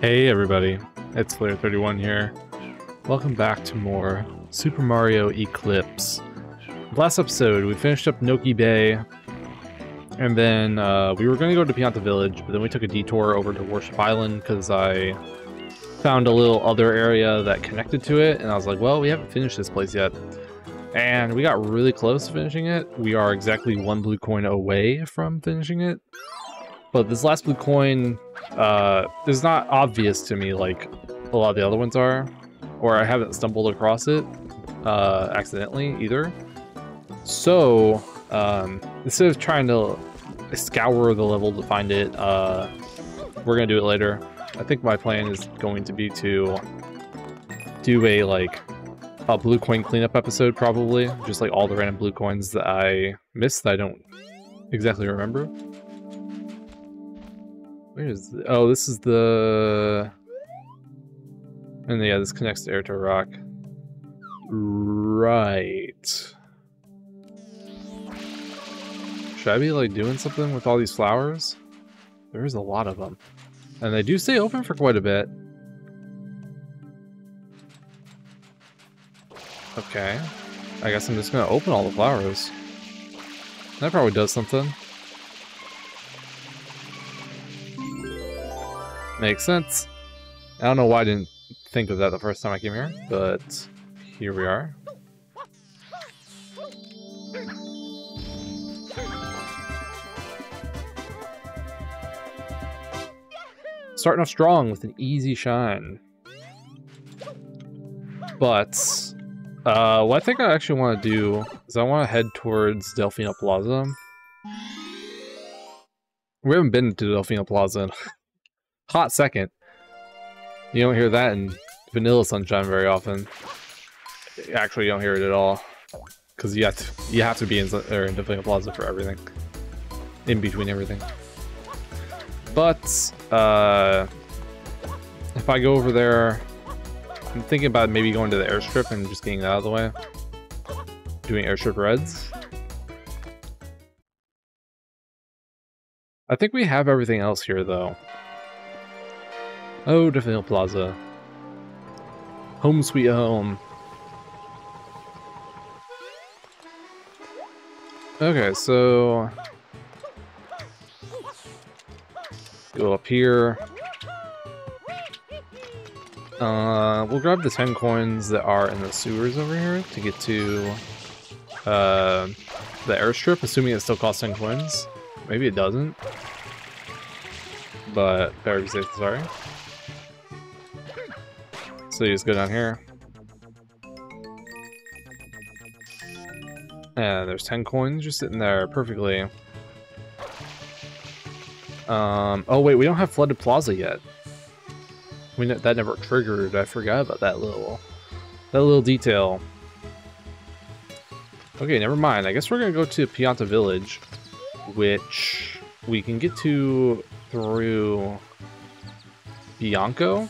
Hey everybody, it's Flare31 here. Welcome back to more Super Mario Eclipse. Last episode, we finished up Noki Bay, and then uh, we were going to go to Pianta Village, but then we took a detour over to Worship Island because I found a little other area that connected to it, and I was like, well, we haven't finished this place yet. And we got really close to finishing it. We are exactly one blue coin away from finishing it. But this last blue coin uh, is not obvious to me like a lot of the other ones are, or I haven't stumbled across it uh, accidentally either. So um, instead of trying to scour the level to find it, uh, we're gonna do it later. I think my plan is going to be to do a like a blue coin cleanup episode probably, just like all the random blue coins that I missed that I don't exactly remember. Where is the, oh this is the and yeah this connects air to Airto Rock. Right. Should I be like doing something with all these flowers? There is a lot of them. And they do stay open for quite a bit. Okay. I guess I'm just gonna open all the flowers. That probably does something. Makes sense. I don't know why I didn't think of that the first time I came here, but here we are. Starting off strong with an easy shine. But, uh, what I think I actually want to do is I want to head towards Delfino Plaza. We haven't been to Delfino Plaza hot second. You don't hear that in Vanilla Sunshine very often. Actually, you don't hear it at all. Because you have to you have to be in, or in Delfino Plaza for everything. In between everything. But, uh, if I go over there, I'm thinking about maybe going to the airstrip and just getting that out of the way. Doing airstrip reds. I think we have everything else here, though. Oh, Delfino Plaza. Home sweet home. Okay, so Go up here. Uh, we'll grab the 10 coins that are in the sewers over here to get to uh, the airstrip, assuming it still costs 10 coins. Maybe it doesn't. But better be safe than sorry. So you just go down here. And there's 10 coins just sitting there perfectly. Um, oh wait, we don't have Flooded Plaza yet. We that never triggered. I forgot about that little, that little detail. Okay, never mind. I guess we're gonna go to Pianta Village, which we can get to through Bianco.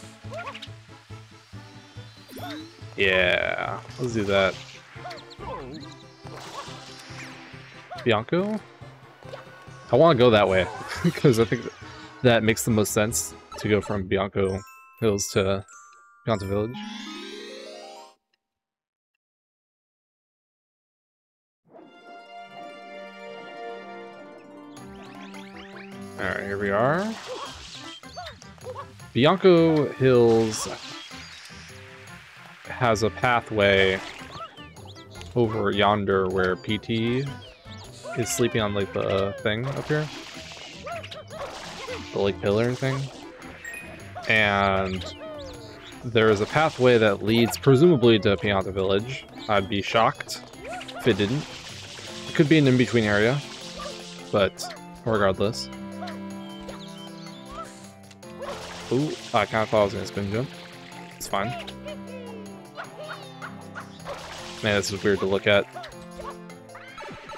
Yeah, let's do that. Bianco? I want to go that way because I think that makes the most sense to go from Bianco Hills to Pianta Village. Alright, here we are. Bianco Hills has a pathway over yonder where PT is sleeping on like the uh, thing up here. The like pillar thing. And there is a pathway that leads presumably to Pianta Village. I'd be shocked if it didn't. It could be an in-between area, but regardless. Ooh, I kind of thought I was gonna spin jump. It's fine. Man, this is weird to look at.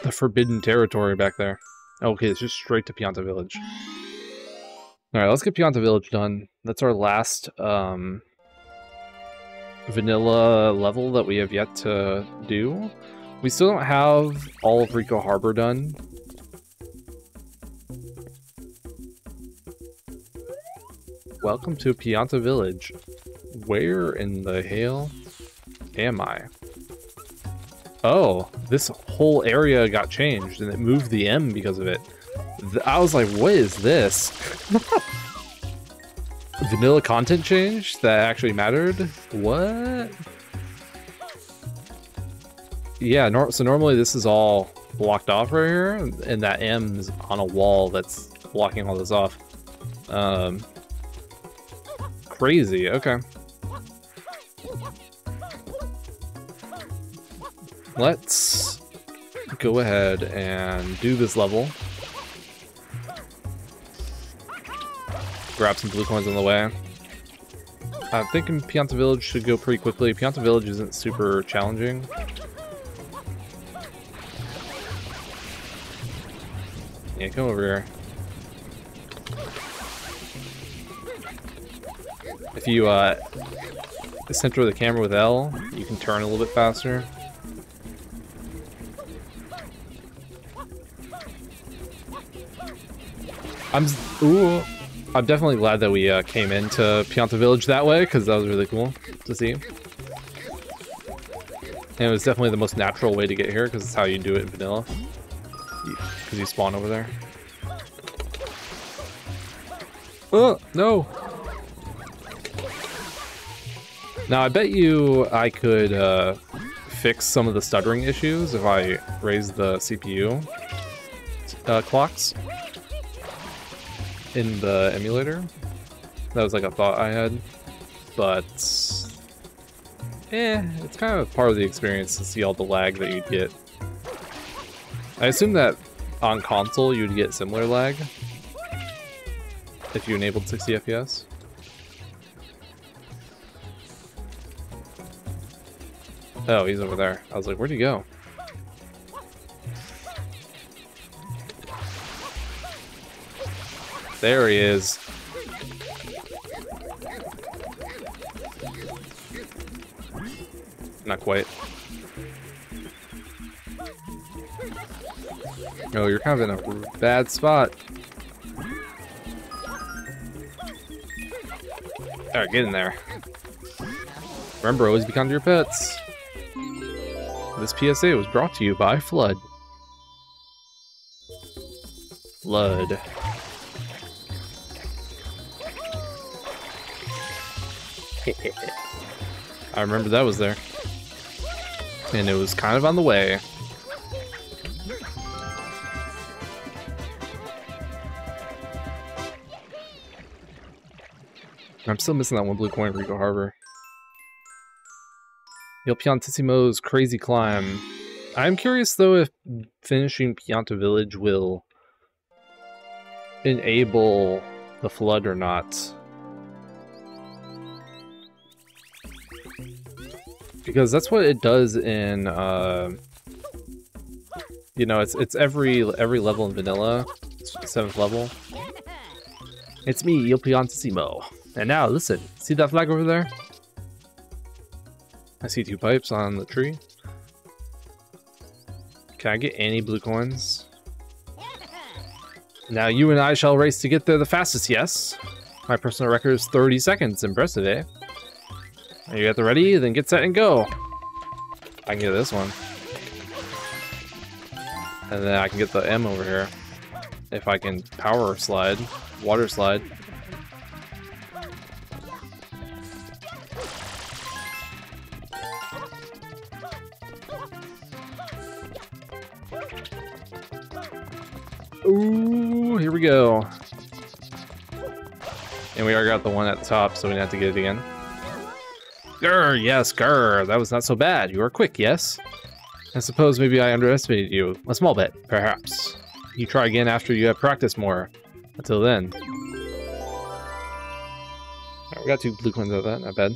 The forbidden territory back there. Okay, it's just straight to Pianta Village. Alright, let's get Pianta Village done. That's our last um, vanilla level that we have yet to do. We still don't have all of Ricco Harbor done. Welcome to Pianta Village. Where in the hell am I? Oh, this whole area got changed and it moved the M because of it. I was like, what is this? Vanilla content change that actually mattered? What? Yeah, nor so normally this is all blocked off right here, and that M is on a wall that's blocking all this off. Um, crazy, okay. Let's go ahead and do this level. Grab some blue coins on the way. I'm thinking Pianta Village should go pretty quickly. Pianta Village isn't super challenging. Yeah, come over here. If you uh, center of the camera with L, you can turn a little bit faster. I'm ooh, I'm definitely glad that we uh, came into Pianta Village that way because that was really cool to see. And it was definitely the most natural way to get here because it's how you do it in vanilla. Because you spawn over there. Oh, no! Now, I bet you I could uh, fix some of the stuttering issues if I raise the CPU uh, clocks in the emulator. That was like a thought I had. But, eh, it's kind of part of the experience to see all the lag that you'd get. I assume that on console you'd get similar lag if you enabled 60 FPS. Oh, he's over there. I was like, where'd he go? There he is. Not quite. Oh, you're kind of in a bad spot. Alright, get in there. Remember, always be kind to your pets. This PSA was brought to you by FLUDD. FLUDD. I remember that was there. And it was kind of on the way. I'm still missing that one blue coin for Ricco Harbor. Il Piantissimo's crazy climb. I'm curious though if finishing Pianta Village will enable the flood or not. Because that's what it does in uh, you know it's it's every every level in vanilla seventh level. It's me Il and now listen see that flag over there? I see two pipes on the tree. Can I get any blue coins? Now you and I shall race to get there the fastest yes? My personal record is 30 seconds. Impressive eh you at the ready? Then get set and go. I can get this one. And then I can get the M over here. If I can power slide, water slide. Ooh, here we go. And we already got the one at the top, so we have to get it again. Grr, yes, grr. That was not so bad. You were quick, yes? I suppose maybe I underestimated you. A small bit, perhaps. You try again after you have practiced more. Until then. Right, we got two blue coins out of that, not bad.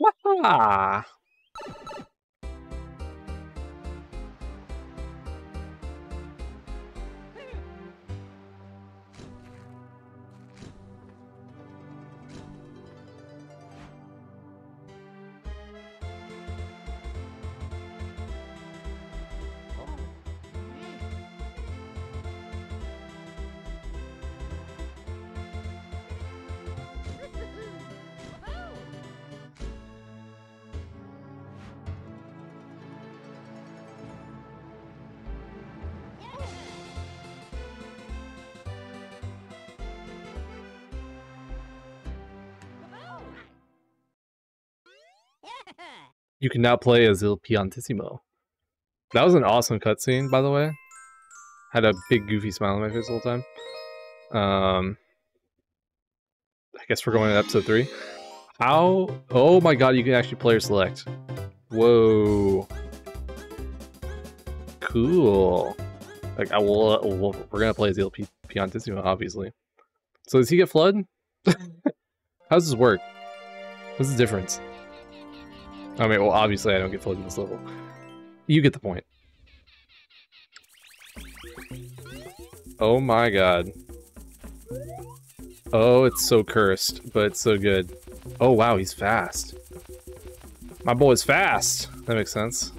Waha! You can now play as Il Piantissimo. That was an awesome cutscene, by the way. Had a big goofy smile on my face the whole time. Um, I guess we're going to episode three. How? Oh my god, you can actually player select. Whoa. Cool. Like, I will, we're gonna play as Il Piantissimo, obviously. So does he get FLUDD? How does this work? What's the difference? I mean, well, obviously I don't get FLUDD in this level. You get the point. Oh my god. Oh, it's so cursed, but it's so good. Oh wow, he's fast. My boy's fast! That makes sense.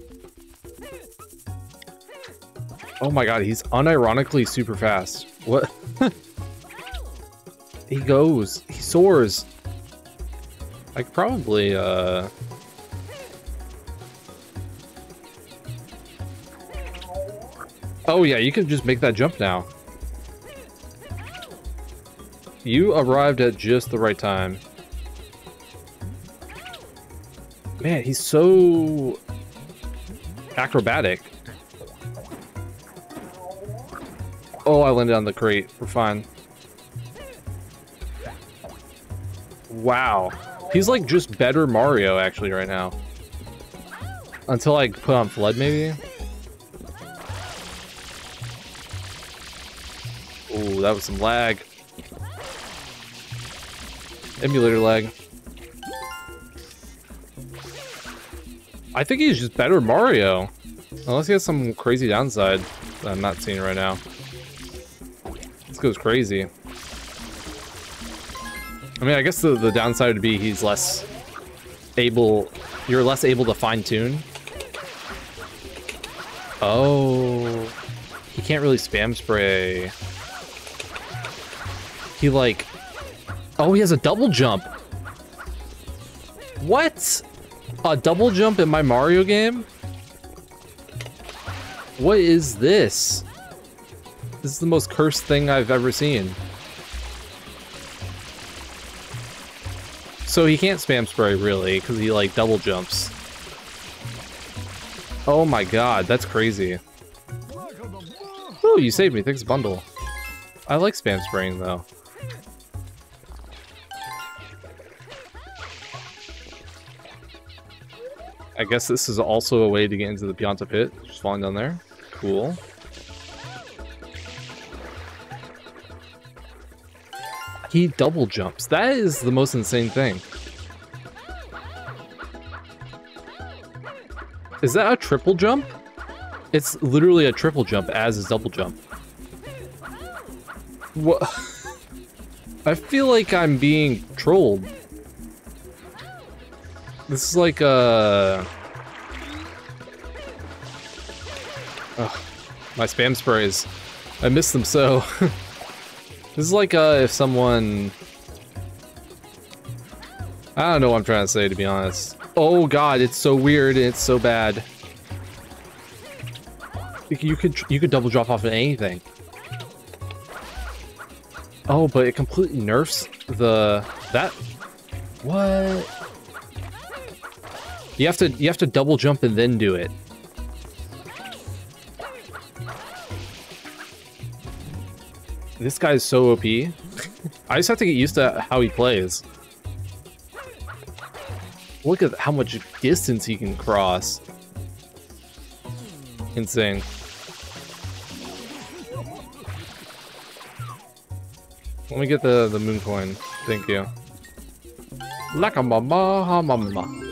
Oh my god, he's unironically super fast. What? he goes. He soars. I could probably, uh... Oh yeah, you can just make that jump now. You arrived at just the right time. Man, he's so... acrobatic. Oh, I landed on the crate. We're fine. Wow. He's like just better Mario actually right now. Until I put on FLUDD maybe? Oh, that was some lag. Emulator lag. I think he's just better Mario. Unless he has some crazy downside that I'm not seeing right now. This goes crazy. I mean, I guess the, the downside would be he's less able... You're less able to fine-tune. Oh... He can't really spam spray. He, like... Oh, he has a double jump! What? A double jump in my Mario game? What is this? This is the most cursed thing I've ever seen. So he can't spam spray, really, because he, like, double jumps. Oh my god, that's crazy. Oh, you saved me. Thanks, bundle. I like spam spraying, though. I guess this is also a way to get into the Pianta pit. Just falling down there. Cool. He double jumps. That is the most insane thing. Is that a triple jump? It's literally a triple jump as a double jump. What? I feel like I'm being trolled. This is like uh Ugh, my spam sprays. I miss them so. this is like uh if someone I don't know what I'm trying to say to be honest. Oh god, it's so weird and it's so bad. You could you could double drop off of anything. Oh, but it completely nerfs the that what? You have to you have to double jump and then do it. This guy is so OP. I just have to get used to how he plays. Look at how much distance he can cross. Insane. Let me get the, the moon coin. Thank you. Like a mama, mama.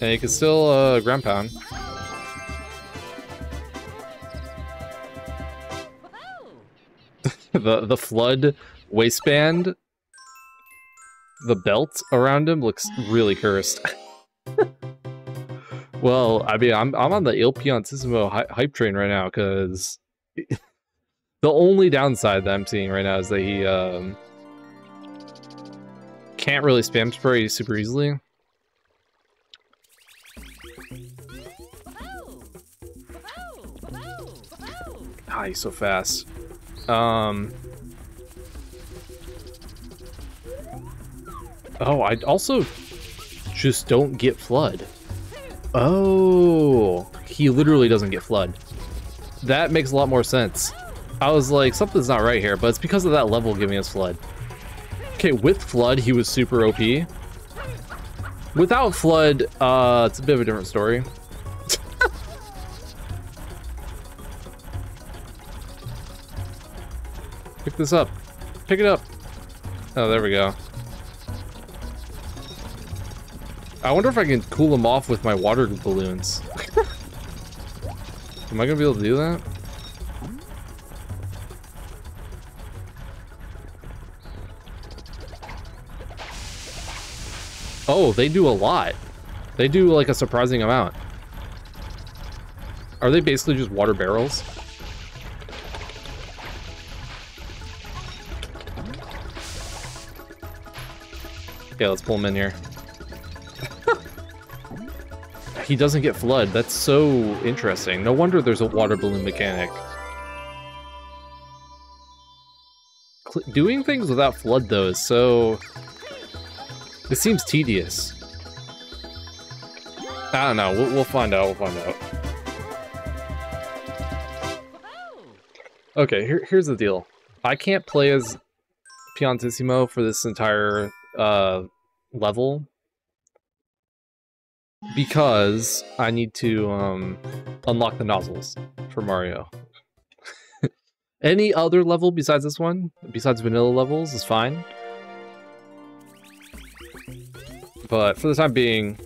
Yeah, you can still uh, ground pound. the the FLUDD waistband, the belt around him looks really cursed. well, I mean, I'm I'm on the Il Piantissimo hy hype train right now because the only downside that I'm seeing right now is that he um, can't really spam spray super easily. He's so fast. Um. Oh, I also just don't get FLUDD. Oh, he literally doesn't get FLUDD. That makes a lot more sense. I was like, something's not right here, but it's because of that level giving us FLUDD. Okay, with FLUDD, he was super OP. Without FLUDD, uh, it's a bit of a different story. Pick this up. Pick it up. Oh, there we go. I wonder if I can cool them off with my water balloons. Am I gonna be able to do that? Oh, they do a lot. They do like a surprising amount. Are they basically just water barrels? Okay, let's pull him in here. he doesn't get FLUDD. That's so interesting. No wonder there's a water balloon mechanic. Cl doing things without FLUDD, though, is so... It seems tedious. I don't know. We'll, we'll find out. We'll find out. Okay, here, here's the deal. I can't play as Piantissimo for this entire uh, level because I need to um, unlock the nozzles for Mario. Any other level besides this one, besides vanilla levels, is fine. But for the time being,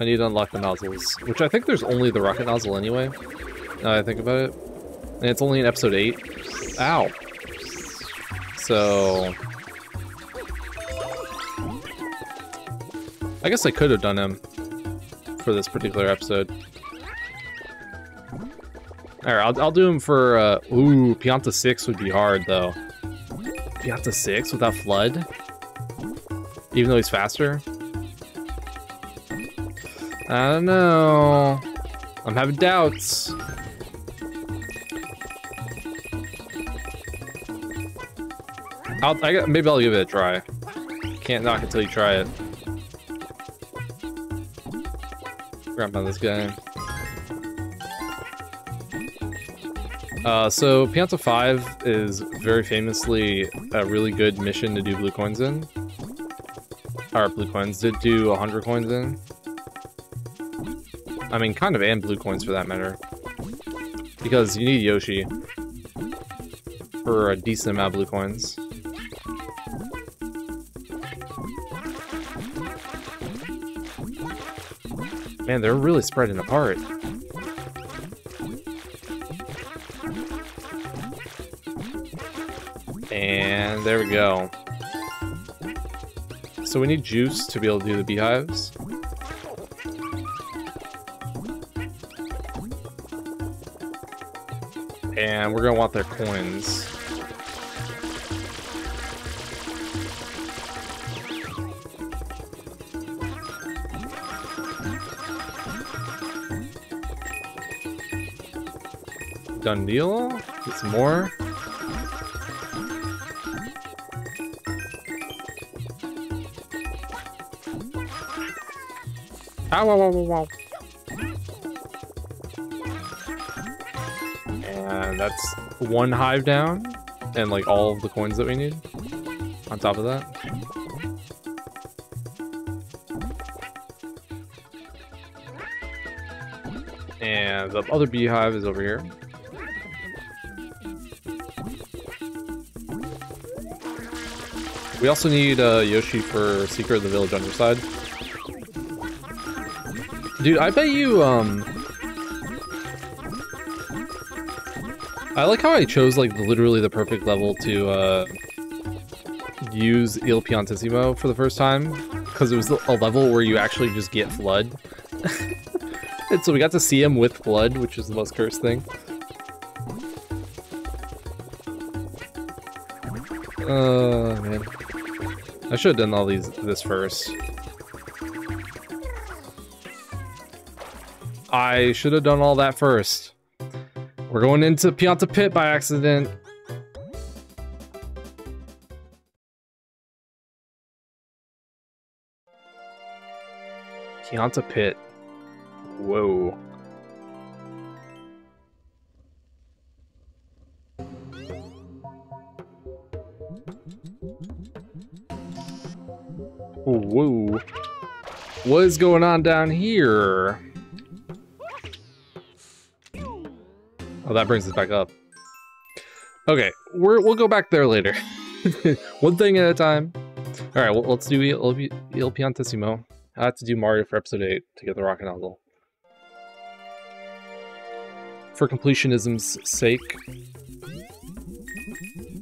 I need to unlock the nozzles, which I think there's only the rocket nozzle anyway, now I think about it. And it's only in episode 8. Ow! So, I guess I could have done him for this particular episode. Alright, I'll, I'll do him for, uh, ooh, Pianta 6 would be hard, though. Pianta 6 without FLUDD? Even though he's faster? I don't know. I'm having doubts. I'll, I, maybe I'll give it a try. Can't knock until you try it. On this guy. Uh, so Pianta 5 is very famously a really good mission to do blue coins in. Or blue coins, did do 100 coins in. I mean, kind of, and blue coins for that matter. Because you need Yoshi for a decent amount of blue coins. Man, they're really spreading apart. And there we go. So we need juice to be able to do the beehives. And we're gonna want their coins. Done deal. Get some more. Ah, ow, ow, ow, ow, And that's one hive down, and like all of the coins that we need on top of that. And the other beehive is over here. We also need uh, Yoshi for Secret of the Village Underside. Dude, I bet you, um... I like how I chose, like, literally the perfect level to, uh... use Il Piantissimo for the first time. Because it was a level where you actually just get FLUDD. and so we got to see him with FLUDD, which is the most cursed thing. Oh, uh, man. I should have done all these this first. I should have done all that first. We're going into Pianta Pit by accident. Pianta Pit. Whoa. Whoa. What is going on down here? Oh, that brings us back up. Okay, we're, we'll go back there later. One thing at a time. All right, well, let's do Il, Il, Piantissimo. I have to do Mario for episode 8 to get the rocket nozzle. For completionism's sake.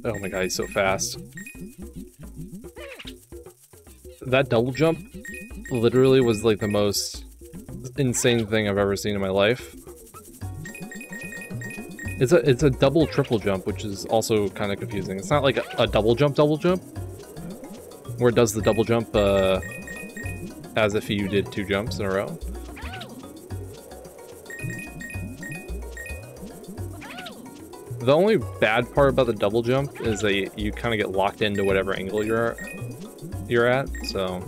Oh my god, he's so fast. That double jump literally was like the most insane thing I've ever seen in my life. It's a it's a double triple jump, which is also kind of confusing. It's not like a, a, double jump double jump, where it does the double jump uh, as if you did two jumps in a row. The only bad part about the double jump is that you kind of get locked into whatever angle you're you're at, so...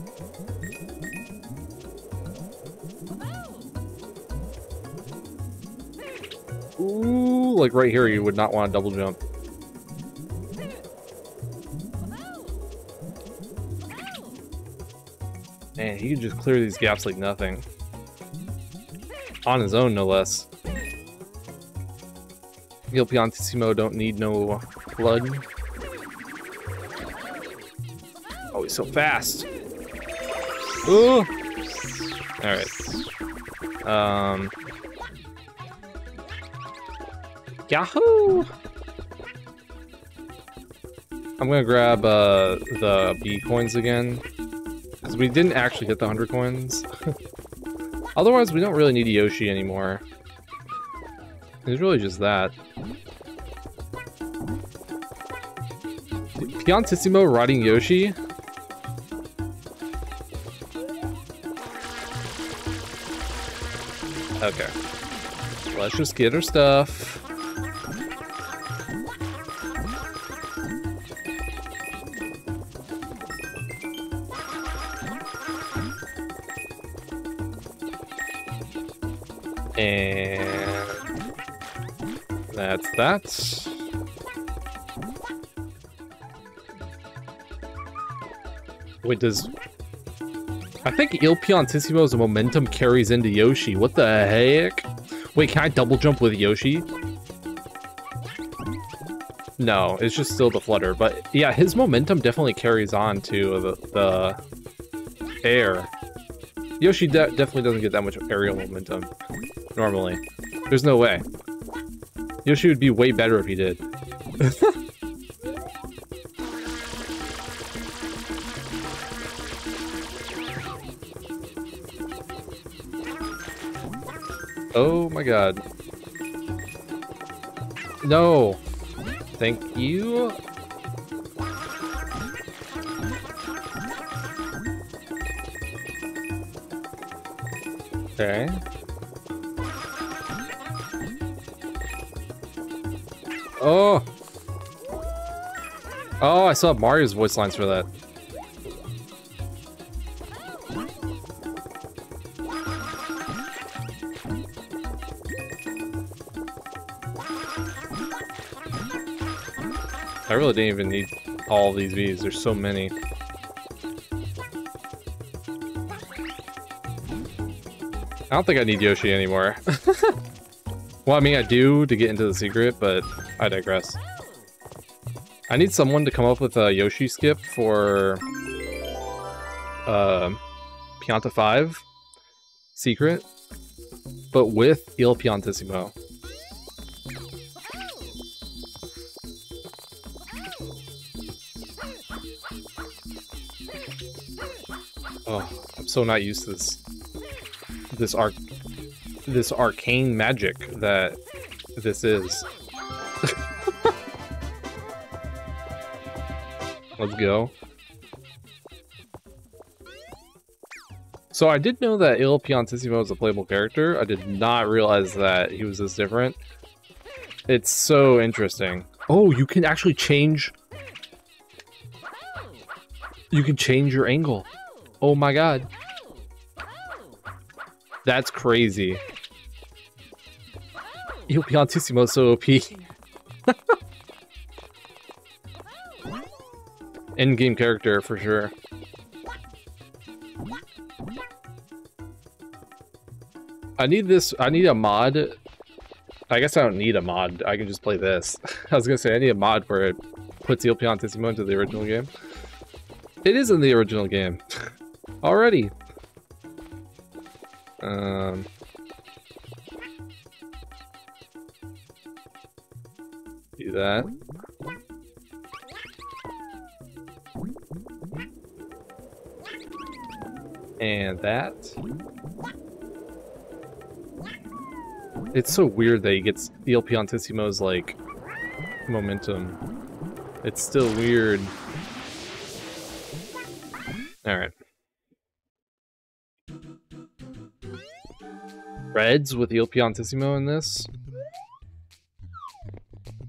Ooh, like right here you would not want to double jump. Man, he can just clear these gaps like nothing. On his own, no less. Il Piantissimo don't need no blood. So fast. Ooh! Alright. Um... Yahoo! I'm gonna grab uh, the B coins again. Because we didn't actually get the 100 coins. Otherwise, we don't really need Yoshi anymore. It's really just that. Piantissimo riding Yoshi? Okay. Let's just get her stuff. And that's that. Wait, does... I think Il Piantissimo's momentum carries into Yoshi. What the heck? Wait, can I double jump with Yoshi? No, it's just still the flutter. But yeah, his momentum definitely carries on to the, the air. Yoshi de definitely doesn't get that much aerial momentum, normally. There's no way. Yoshi would be way better if he did. my god. No! Thank you. Okay. Oh! Oh, I saw Mario's voice lines for that. I really didn't even need all these bees. There's so many. I don't think I need Yoshi anymore. well, I mean, I do to get into the secret, but I digress. I need someone to come up with a Yoshi skip for uh, Pianta 5 secret, but with Il Piantissimo. So not used to this this arc this arcane magic that this is. Let's go. So I did know that Il Piantissimo was a playable character. I did not realize that he was this different. It's so interesting. Oh, you can actually change... You can change your angle. Oh my god. That's crazy. Il Piantissimo so OP. In-game character for sure. I need this, I need a mod. I guess I don't need a mod, I can just play this. I was gonna say, I need a mod where it puts Il Piantissimo into the original game. It is in the original game. Already. Um... Do that. And that. It's so weird that he gets Il Piantissimo's, like, momentum. It's still weird. Reds with Il Piantissimo in this?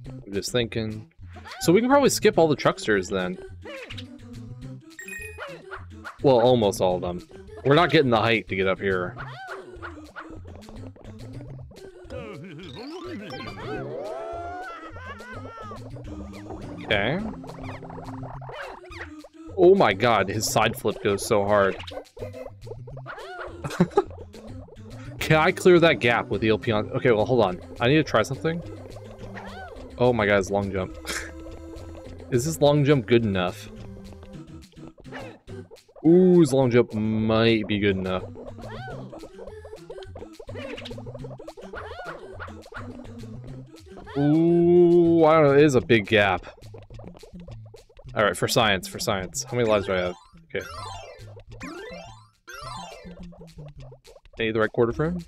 I'm just thinking. So we can probably skip all the trucksters then. Well, almost all of them. We're not getting the height to get up here. Okay. Oh my god, his side flip goes so hard. Can I clear that gap with the LP on? Okay, well, hold on. I need to try something. Oh my god, his long jump. Is this long jump good enough? Ooh, his long jump might be good enough. Ooh, I don't know, it is a big gap. Alright, for science, for science. How many lives do I have? Okay. Any the right quarter frame?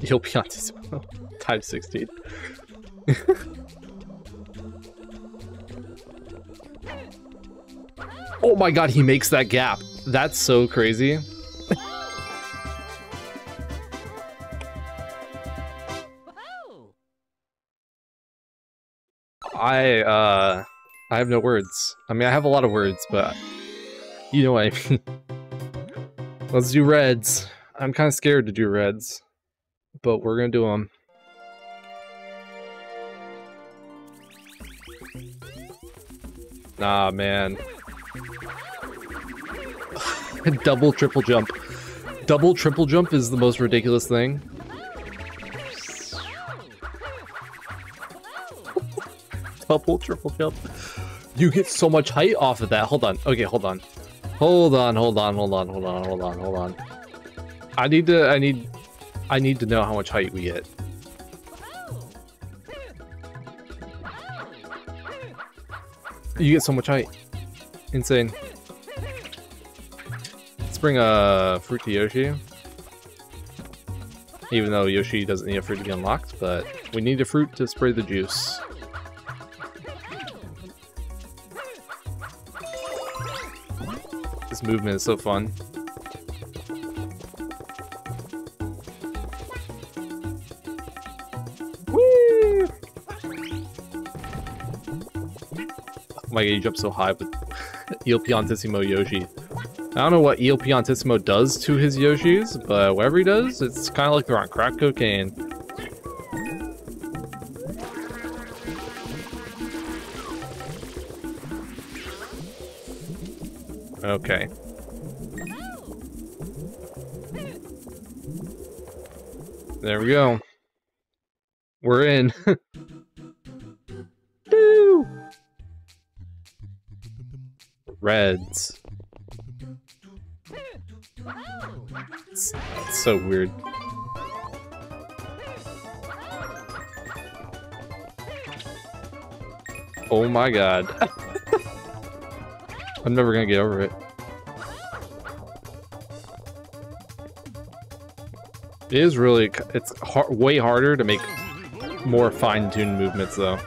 He'll be on Times 16. oh my god, he makes that gap. That's so crazy. I, uh... I have no words. I mean, I have a lot of words, but... You know what I mean. Let's do reds. I'm kind of scared to do reds. But we're gonna do them. Nah, man. Double triple jump. Double triple jump is the most ridiculous thing. Double triple jump. You get so much height off of that. Hold on. Okay, hold on. Hold on, hold on, hold on, hold on, hold on, hold on. I need to, I need, I need to know how much height we get. You get so much height. Insane. Let's bring a fruit to Yoshi. Even though Yoshi doesn't need a fruit to be unlocked, but we need a fruit to spray the juice. This movement is so fun. My you jump so high with Il Piantissimo Yoshi. I don't know what Il Piantissimo does to his Yoshis, but whatever he does, it's kind of like they're on crack cocaine. Okay. There we go. We're in. reds. It's, it's so weird. Oh my god. I'm never gonna get over it. It is really, it's hard, way harder to make more fine-tuned movements though.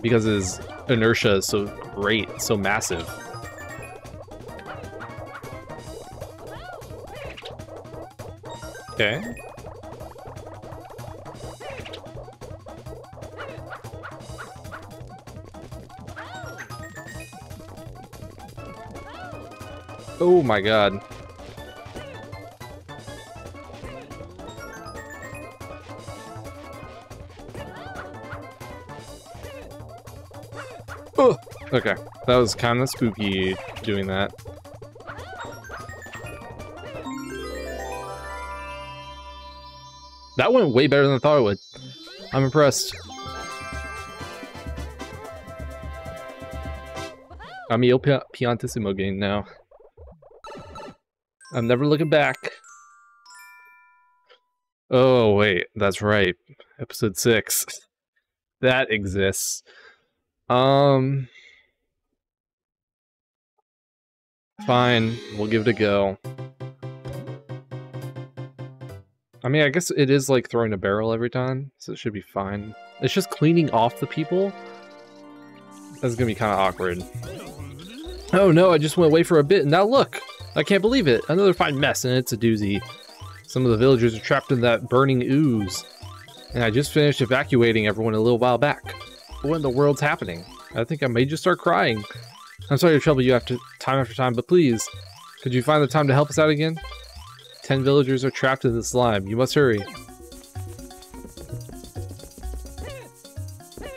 Because his inertia is so great. It's so massive. Okay. Oh my god. Okay. That was kind of spooky doing that. That went way better than I thought it would. I'm impressed. I'm Il Piantissimo game now. I'm never looking back. Oh, wait, that's right. Episode 6. That exists. Um... Fine, we'll give it a go. I mean, I guess it is like throwing a barrel every time, so it should be fine. It's just cleaning off the people. That's gonna be kind of awkward. Oh no, I just went away for a bit, and now look! I can't believe it! Another fine mess, and it's a doozy. Some of the villagers are trapped in that burning ooze. And I just finished evacuating everyone a little while back. What in the world's happening? I think I may just start crying. I'm sorry to trouble you after time after time, but please, could you find the time to help us out again? Ten villagers are trapped in the slime. You must hurry.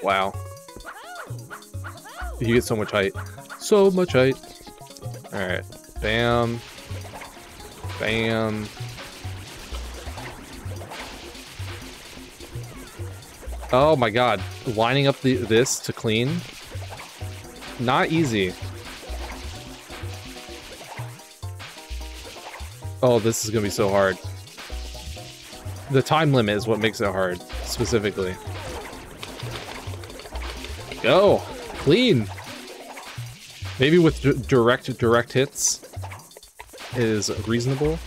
Wow. You get so much height. So much height. Alright. Bam. Bam. Oh my god. Lining up the this to clean. Not easy. Oh, this is gonna be so hard. The time limit is what makes it hard, specifically. Go! Clean! Maybe with direct direct hits is reasonable.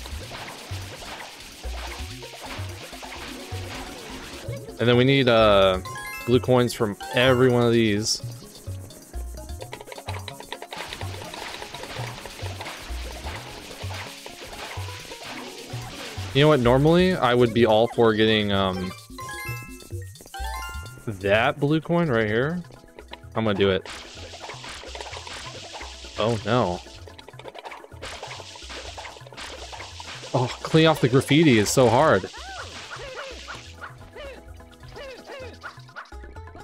And then we need uh, blue coins from every one of these. You know what, normally I would be all for getting um, that blue coin right here. I'm gonna do it. Oh no. Oh, clean off the graffiti is so hard.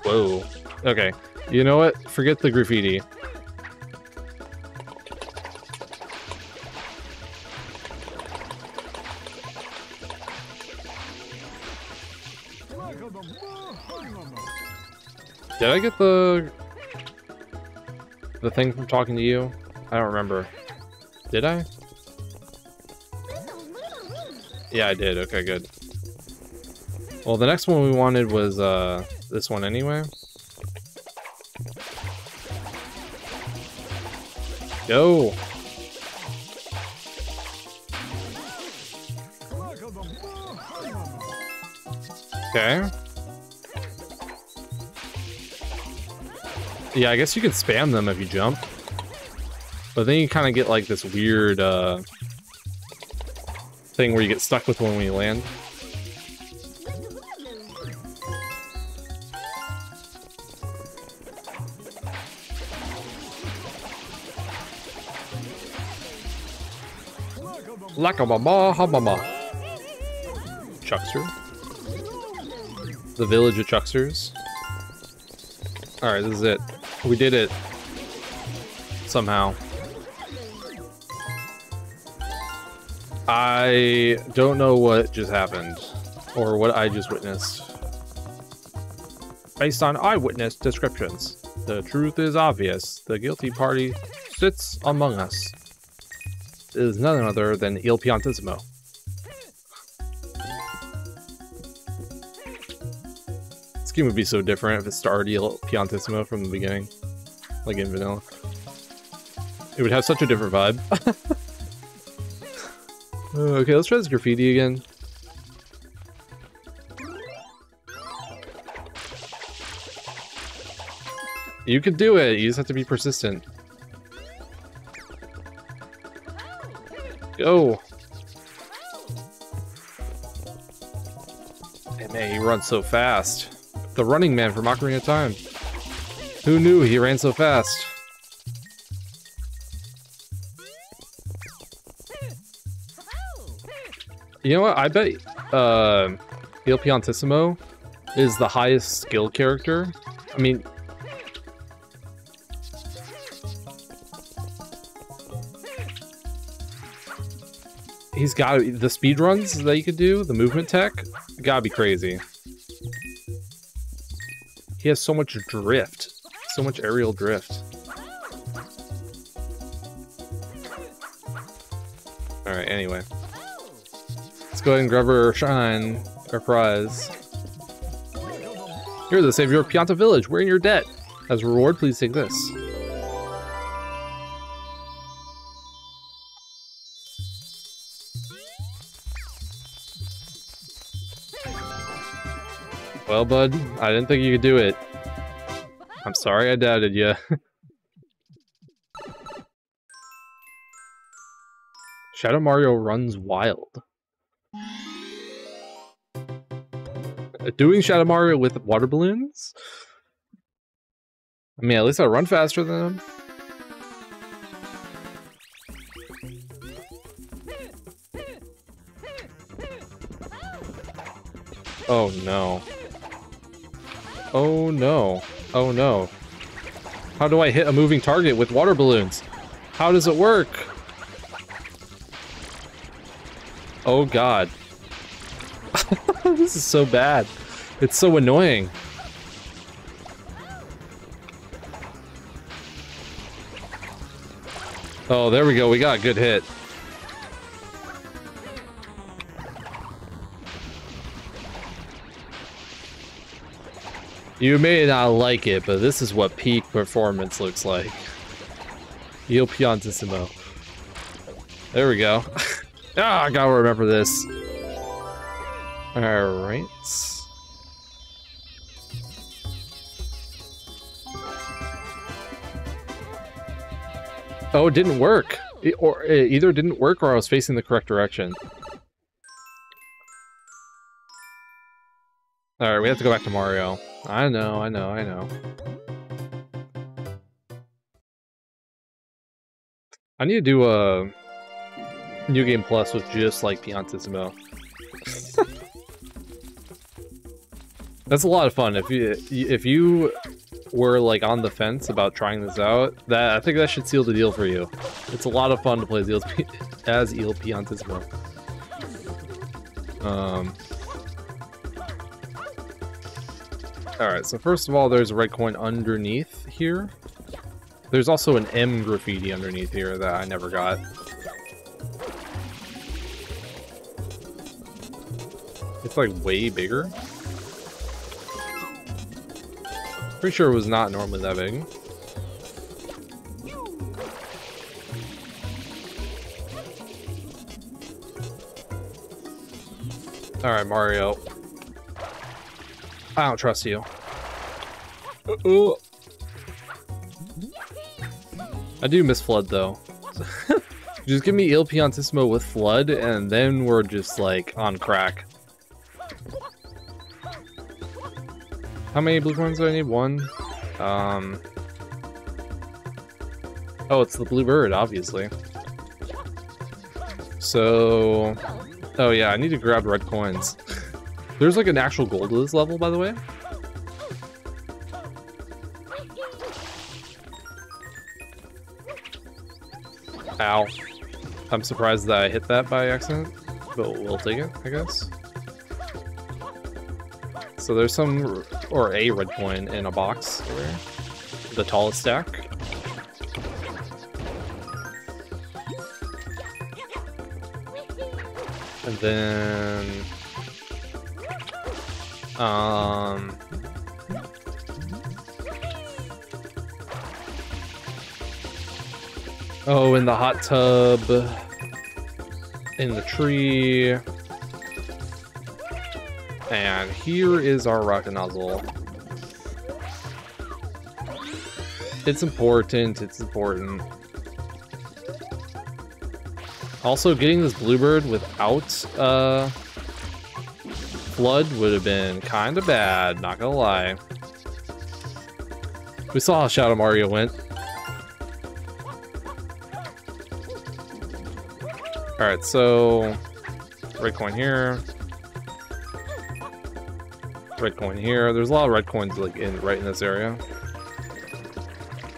Whoa. Okay. You know what? Forget the graffiti. Did I get the... the thing from talking to you? I don't remember. Did I? Yeah, I did. Okay, good. Well, the next one we wanted was, uh, this one anyway. Go! Okay. Yeah, I guess you can spam them if you jump. But then you kind of get like this weird uh, thing where you get stuck with one when you land. Lakababa Chuckster. The village of Chucksters. Alright, this is it. We did it. Somehow. I don't know what just happened. Or what I just witnessed. Based on eyewitness descriptions, the truth is obvious. The guilty party sits among us. It is none other than Il Piantissimo. Game would be so different if it started Piantissimo from the beginning. Like in vanilla. It would have such a different vibe. Uh, okay, let's try this graffiti again. You can do it, you just have to be persistent. Go! Hey man, he runs so fast the running man from Ocarina of Time. Who knew he ran so fast? You know what? I bet uh, Il Piantissimo is the highest skill character. I mean... He's got the speed runs that you could do, the movement tech, gotta be crazy. He has so much drift, so much aerial drift. Alright, anyway. Let's go ahead and grab our shine, our prize. You're the savior of Pianta Village, we're in your debt. As a reward, please take this. Well, bud, I didn't think you could do it. I'm sorry I doubted you. Shadow Mario runs wild. Uh, doing Shadow Mario with water balloons? I mean, at least I run faster than him. Oh no. Oh no. Oh no. How do I hit a moving target with water balloons? How does it work? Oh god. this is so bad. It's so annoying. Oh, there we go. We got a good hit. You may not like it, but this is what peak performance looks like. Il Piantissimo. There we go. ah, I gotta remember this. Alright. Oh, it didn't work. It, or it either didn't work or I was facing the correct direction. Alright, we have to go back to Mario. I know, I know, I know. I need to do a New Game Plus with just like Piantissimo. That's a lot of fun. If you if you were like on the fence about trying this out, that I think that should seal the deal for you. It's a lot of fun to play as Il, as Il Piantissimo. Um, Alright, so first of all, there's a red coin underneath here. There's also an M graffiti underneath here that I never got. It's like way bigger. Pretty sure it was not normally that big. Alright, Mario. I don't trust you. Uh -oh. I do miss FLUDD, though. just give me Il Piantissimo with FLUDD, and then we're just, like, on crack. How many blue coins do I need? One? Um... Oh, it's the blue bird, obviously. So... Oh yeah, I need to grab red coins. There's like an actual gold to this level, by the way. Ow. I'm surprised that I hit that by accident, but we'll take it, I guess. So there's some, or a red coin in a box. The tallest stack. And then um... Oh, in the hot tub. In the tree. And here is our rocket nozzle. It's important, it's important. Also, getting this bluebird without, uh, FLUDD would have been kind of bad, not gonna lie. We saw how Shadow Mario went. Alright, so... Red coin here. Red coin here. There's a lot of red coins like in right in this area.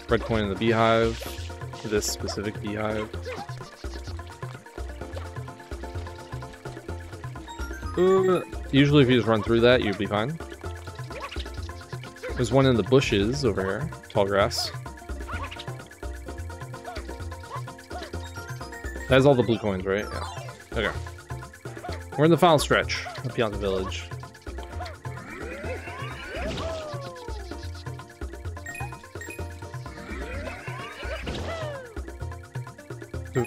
Red coin in the beehive. This specific beehive. Uh, usually if you just run through that, you'd be fine. There's one in the bushes over here. Tall grass. That is all the blue coins, right? Yeah. Okay. We're in the final stretch of the Village. And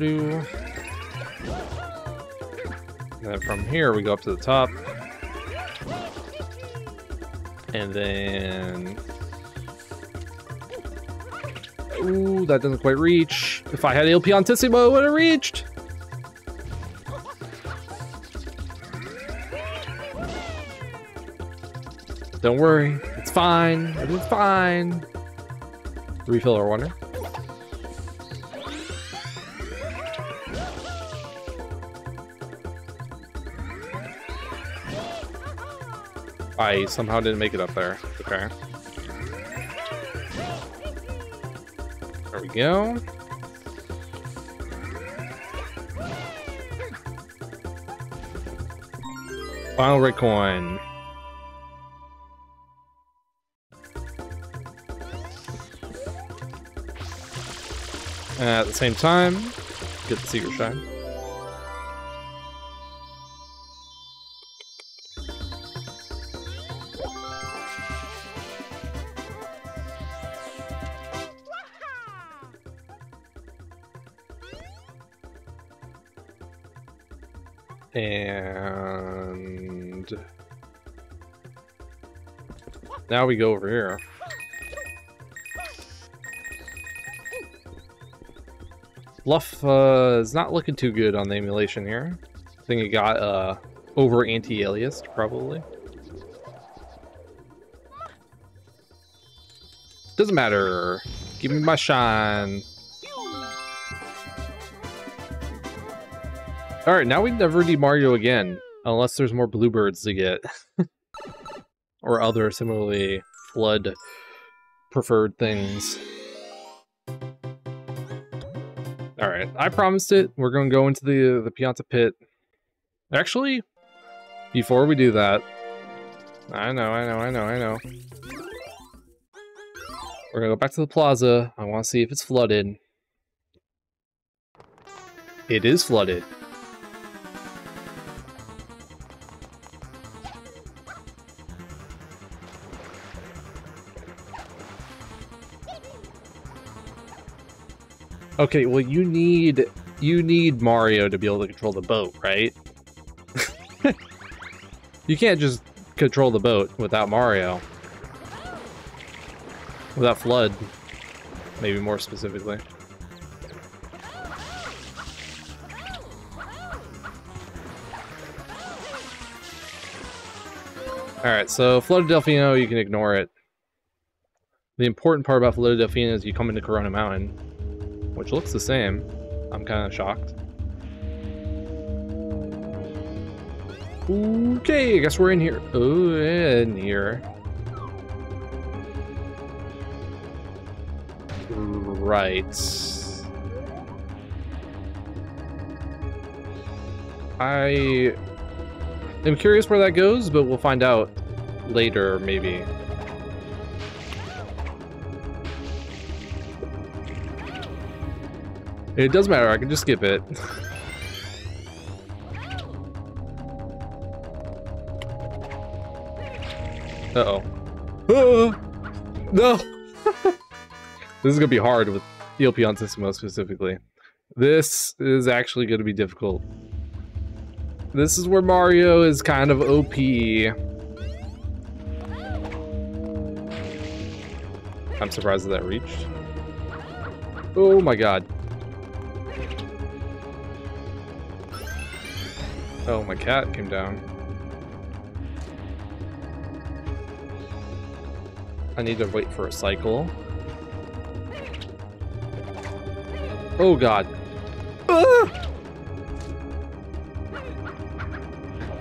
then from here, we go up to the top. And then... Ooh, that doesn't quite reach. If I had Il Piantissimo, it would have reached! Don't worry, it's fine. It's fine. Refill our water. I somehow didn't make it up there. Okay. There we go. Final red coin. And at the same time, get the secret shine. Now we go over here. Fluff uh, is not looking too good on the emulation here. I think it got uh, over anti-aliased, probably. Doesn't matter. Give me my shine. Alright, now we never need Mario again. Unless there's more bluebirds to get. or other similarly FLUDD preferred things. Alright, I promised it. We're going to go into the, the Pianta Pit. Actually, before we do that... I know, I know, I know, I know. We're going to go back to the plaza. I want to see if it's flooded. It is flooded. Okay, well you need you need Mario to be able to control the boat, right? you can't just control the boat without Mario. Without FLUDD, maybe more specifically. Alright, so Flooded Delfino, you can ignore it. The important part about Flooded Delfino is you come into Corona Mountain which looks the same. I'm kind of shocked. Okay, I guess we're in here. Oh, in here. Right. I am curious where that goes, but we'll find out later, maybe. It doesn't matter, I can just skip it. Uh-oh. Oh, no! this is gonna be hard with Il Piantissimo specifically. This is actually gonna be difficult. This is where Mario is kind of OP. I'm surprised that, that reached. Oh my god. Oh, my cat came down. I need to wait for a cycle. Oh god. Ah!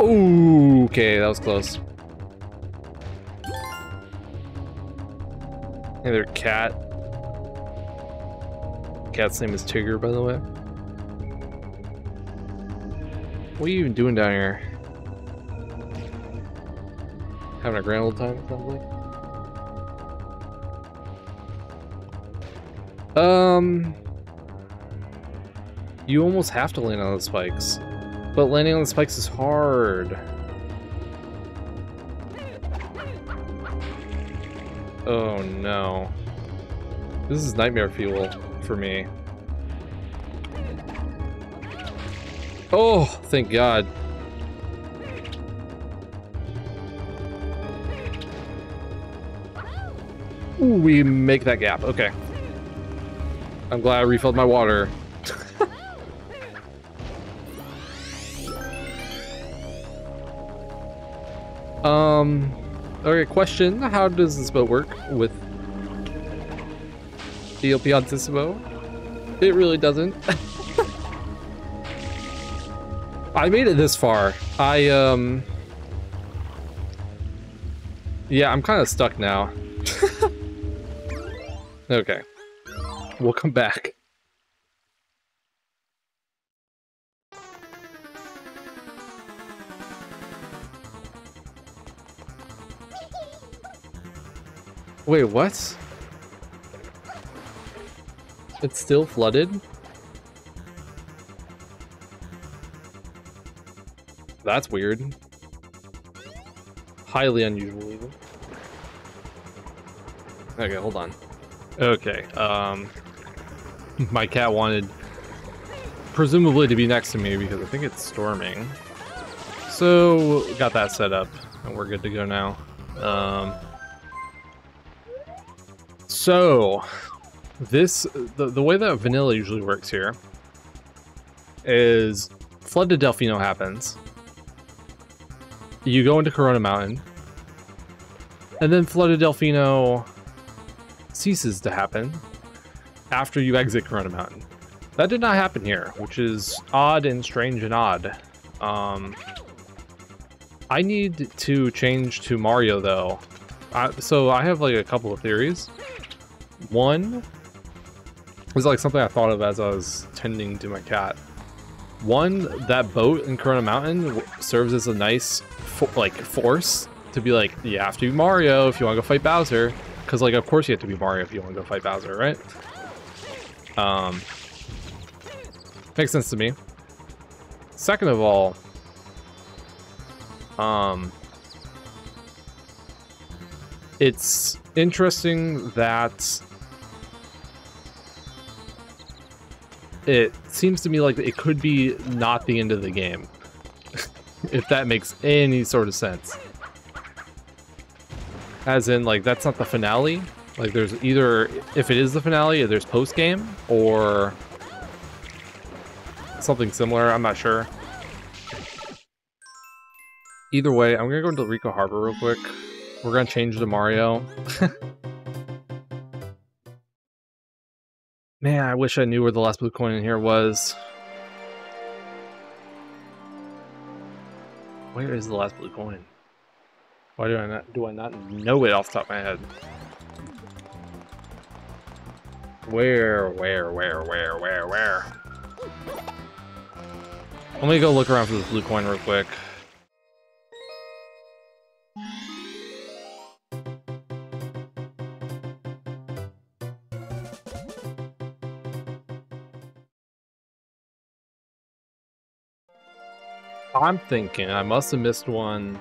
Ooh, okay, that was close. Hey there, cat. Cat's name is Tigger, by the way. What are you even doing down here? Having a grand old time, probably. Um... You almost have to land on the spikes. But landing on the spikes is hard. Oh no. This is nightmare fuel for me. Oh, thank God. Ooh, we make that gap. Okay. I'm glad I refilled my water. um, okay, question. How does this boat work with DLP the Piantissimo? It really doesn't. I made it this far. I, um... Yeah, I'm kind of stuck now. okay. We'll come back. Wait, what? It's still flooded? That's weird. Highly unusual, even. Okay, hold on. Okay, um... My cat wanted, presumably, to be next to me because I think it's storming. So, got that set up, and we're good to go now. Um... So, this, the, the way that vanilla usually works here is Flooded Delfino happens. You go into Corona Mountain, and then Flooded Delfino ceases to happen after you exit Corona Mountain. That did not happen here, which is odd and strange and odd. Um, I need to change to Mario, though. I, so I have, like, a couple of theories. One is, like, something I thought of as I was tending to my cat. One, that boat in Corona Mountain serves as a nice, fo like, force to be like, you have to be Mario if you want to go fight Bowser. Because, like, of course you have to be Mario if you want to go fight Bowser, right? Um, makes sense to me. Second of all, um, it's interesting that it seems to me like it could be not the end of the game. if that makes any sort of sense. As in, like, that's not the finale. Like, there's either, if it is the finale, there's post-game, or something similar, I'm not sure. Either way, I'm gonna go into Ricco Harbor real quick. We're gonna change to Mario. Man, I wish I knew where the last blue coin in here was. Where is the last blue coin? Why do I not do I not know it off the top of my head? Where, where, where, where, where, where? Let me go look around for this blue coin real quick. I'm thinking I must have missed one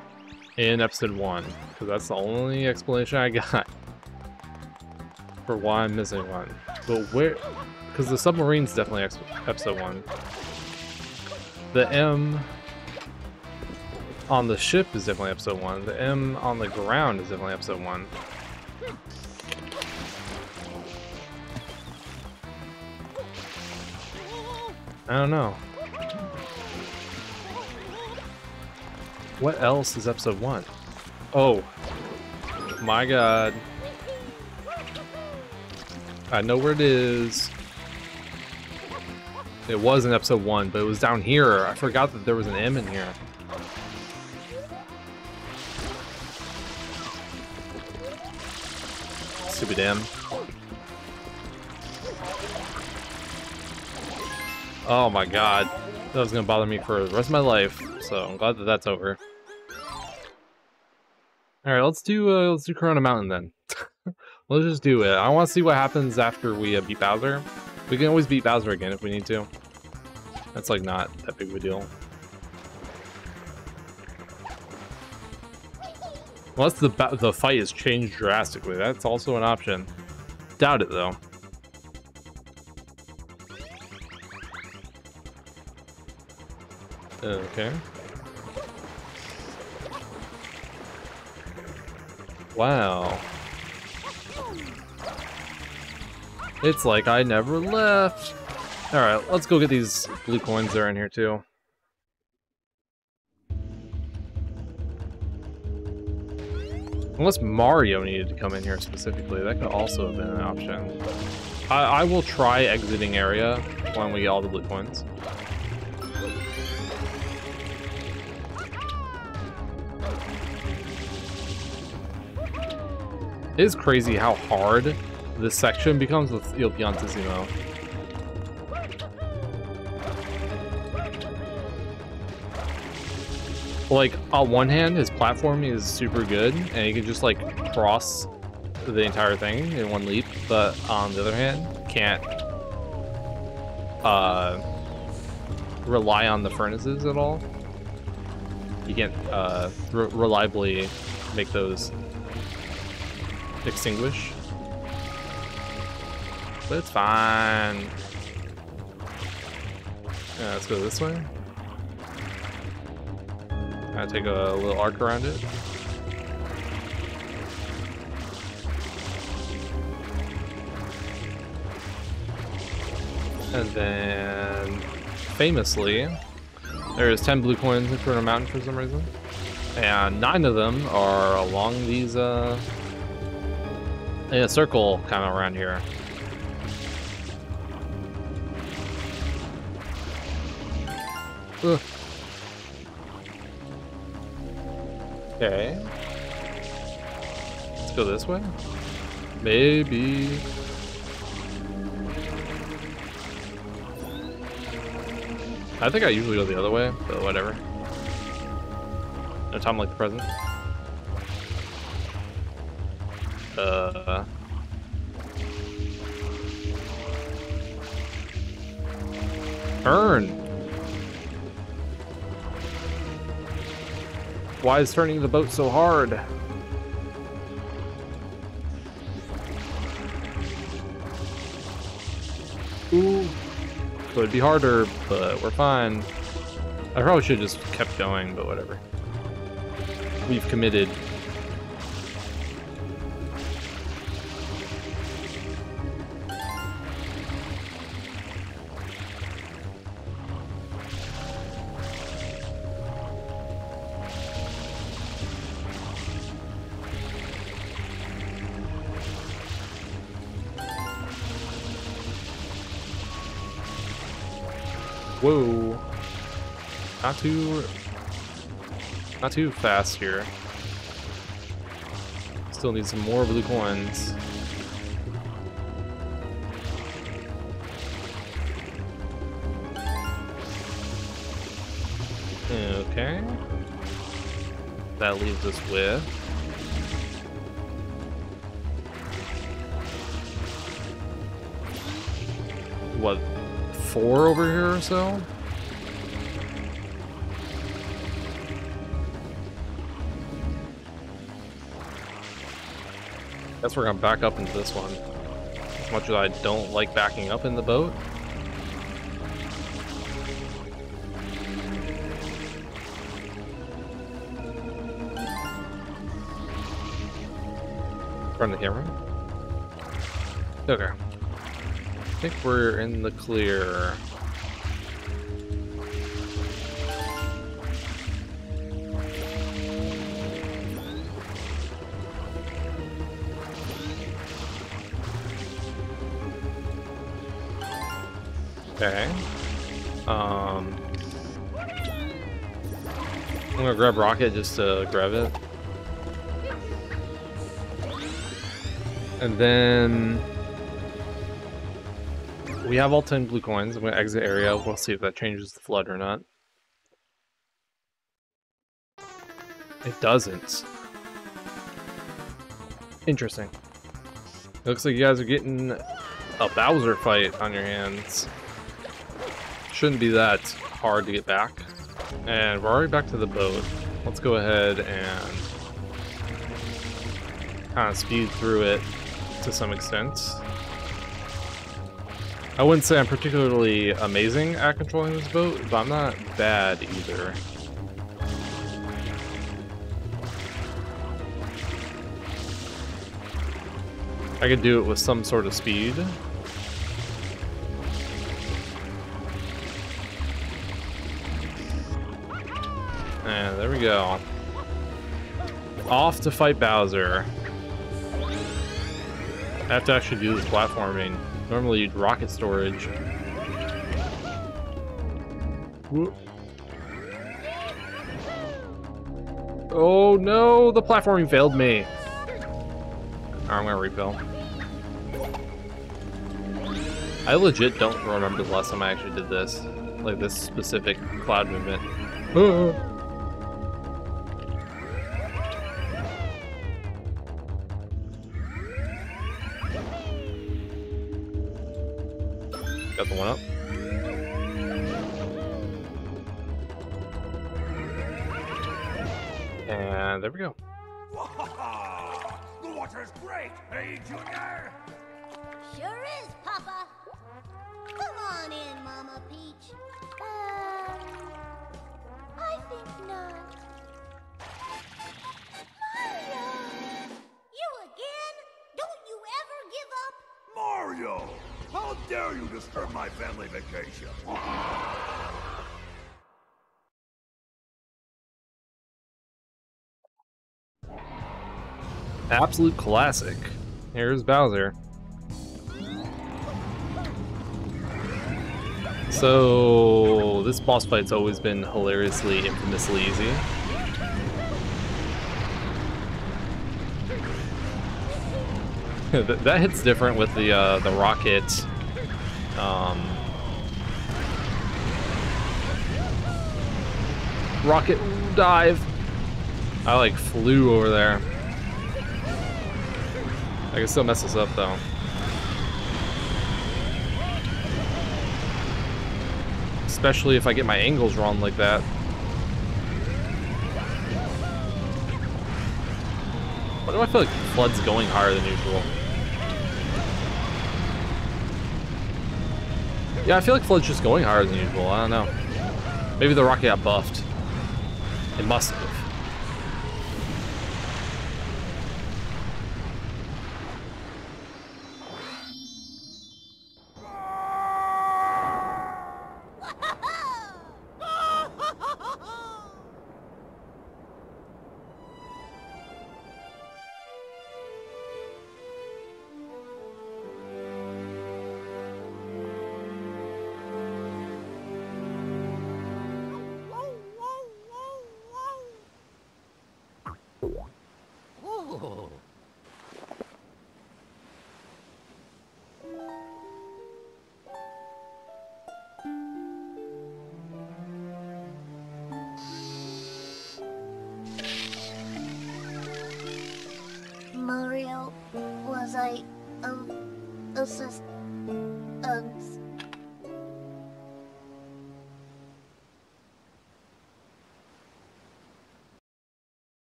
in episode one, because that's the only explanation I got for why I'm missing one. But where, because the submarine's definitely episode one. The M on the ship is definitely episode one. The M on the ground is definitely episode one. I don't know. What else is episode one? Oh. My god. I know where it is. It was in episode one, but it was down here. I forgot that there was an M in here. Stupid M. Oh my god. That was gonna bother me for the rest of my life, so I'm glad that that's over. Alright, let's do uh, let's do Corona Mountain then. let's just do it. I want to see what happens after we uh, beat Bowser. We can always beat Bowser again if we need to. That's like not that big of a deal. Unless the the fight has changed drastically, that's also an option. Doubt it though. Okay. Wow. It's like I never left. Alright, let's go get these blue coins that are in here too. Unless Mario needed to come in here specifically, that could also have been an option. I, I will try exiting area when we get all the blue coins. It is crazy how hard this section becomes with Il Piantissimo. Like, on one hand, his platforming is super good, and he can just, like, cross the entire thing in one leap, but on the other hand, can't uh, rely on the furnaces at all. You can't uh, re reliably make those extinguish. But it's fine. Yeah, let's go this way. I take a little arc around it. And then, famously, there is 10 blue coins in Corona Mountain for some reason. And nine of them are along these uh, in a circle kind of around here. Ugh. Okay. Let's go this way. Maybe. I think I usually go the other way, but whatever. No time like the present. Uh. Earn. Why is turning the boat so hard? Ooh, would be harder, but we're fine. I probably should have just kept going, but whatever. We've committed. Whoa. Not too... Not too fast here. Still need some more blue coins. Okay. That leaves us with... four over here or so? Guess we're gonna back up into this one. As much as I don't like backing up in the boat. Turn the camera. Okay. I think we're in the clear. Okay. Um, I'm gonna grab Rocket just to grab it. And then we have all 10 blue coins. I'm going to exit area. We'll see if that changes the flood or not. It doesn't. Interesting. It looks like you guys are getting a Bowser fight on your hands. Shouldn't be that hard to get back. And we're already back to the boat. Let's go ahead and kind of speed through it to some extent. I wouldn't say I'm particularly amazing at controlling this boat, but I'm not bad either. I could do it with some sort of speed. And there we go. Off to fight Bowser. I have to actually do this platforming. Normally you'd rocket storage. Whoop. Oh no, the platforming failed me. I'm gonna refill. I legit don't remember the last time I actually did this. Like this specific cloud movement. Uh-huh. Disturb my family vacation? Absolute classic. Here's Bowser. So, this boss fight's always been hilariously, infamously easy. that, hits different with the uh, the rocket. Um, rocket dive. I like flew over there. I can still mess this up though. Especially if I get my angles wrong like that. Why do I feel like FLUDD's going higher than usual? Yeah, I feel like FLUDD's just going higher than usual. I don't know. Maybe the rocket got buffed. It must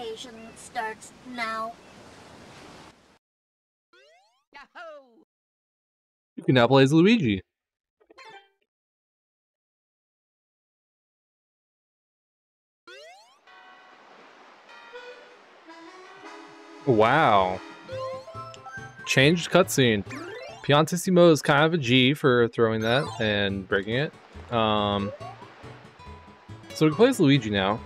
vacation starts now. You can now play as Luigi. Wow. Changed cutscene. Piantissimo is kind of a G for throwing that and breaking it. Um, so we play as Luigi now.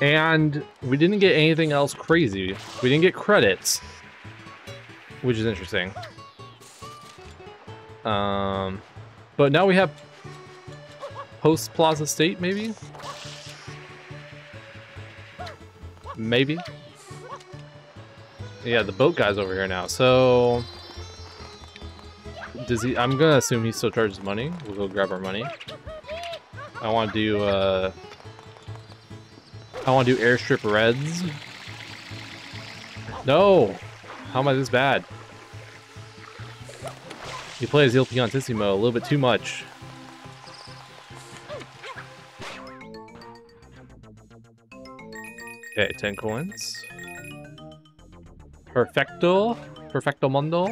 And we didn't get anything else crazy. We didn't get credits. Which is interesting. Um, but now we have Post Plaza State, maybe? Maybe? Yeah, the boat guy's over here now, so... Does he... I'm gonna assume he still charges money. We'll go grab our money. I want to do, uh... I want to do Airstrip Reds. No! How am I this bad? He plays Il Piantissimo a little bit too much. Okay, 10 coins. Perfecto. Perfecto Mundo.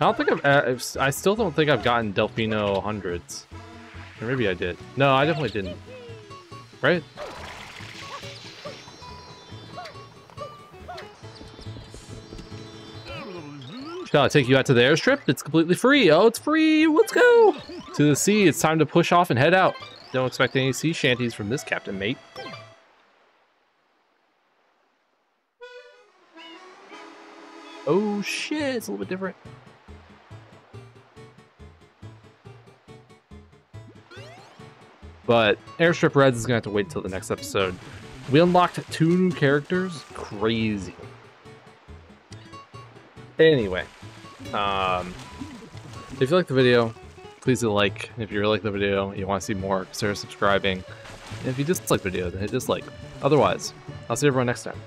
I don't think I've, uh, I still don't think I've gotten Delfino hundreds. Maybe I did. No, I definitely didn't. Right? Shall I take you out to the airstrip? It's completely free. Oh, it's free. Let's go. To the sea. It's time to push off and head out. Don't expect any sea shanties from this captain, mate. Oh shit, it's a little bit different. But Airstrip Reds is gonna have to wait till the next episode. We unlocked two new characters. Crazy. Anyway, um, if you like the video, please like. If you really like the video, you want to see more, consider subscribing. And if you dislike the video, then hit dislike. Otherwise, I'll see everyone next time.